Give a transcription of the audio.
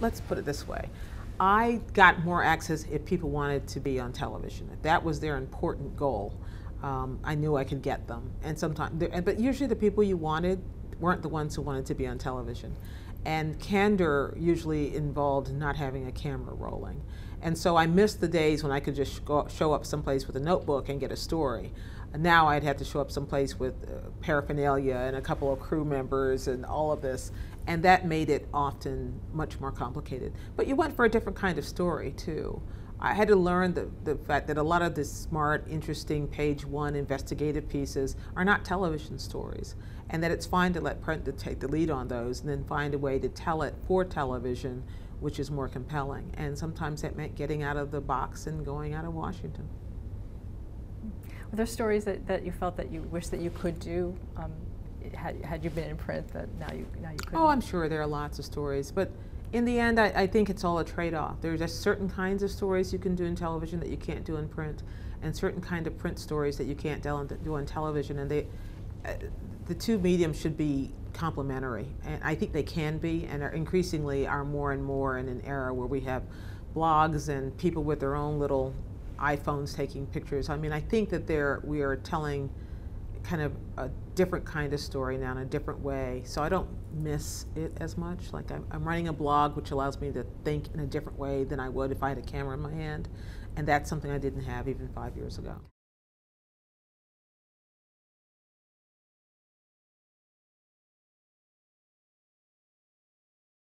Let's put it this way. I got more access if people wanted to be on television. If that was their important goal, um, I knew I could get them. And sometimes, but usually the people you wanted weren't the ones who wanted to be on television. And candor usually involved not having a camera rolling. And so I missed the days when I could just show up someplace with a notebook and get a story. Now I'd have to show up someplace with uh, paraphernalia and a couple of crew members and all of this. And that made it often much more complicated. But you went for a different kind of story too. I had to learn the, the fact that a lot of the smart, interesting page one investigative pieces are not television stories. And that it's fine to let print to take the lead on those and then find a way to tell it for television which is more compelling. And sometimes that meant getting out of the box and going out of Washington. Were there stories that, that you felt that you wish that you could do um, had, had you been in print that now you, now you couldn't? Oh, I'm sure there are lots of stories, but in the end, I, I think it's all a trade-off. There's just certain kinds of stories you can do in television that you can't do in print, and certain kind of print stories that you can't do on television, and they, uh, the two mediums should be complementary, and I think they can be, and are increasingly are more and more in an era where we have blogs and people with their own little iPhones taking pictures. I mean, I think that there we are telling kind of a different kind of story now in a different way. So I don't miss it as much. Like I'm, I'm, writing a blog which allows me to think in a different way than I would if I had a camera in my hand. And that's something I didn't have even five years ago.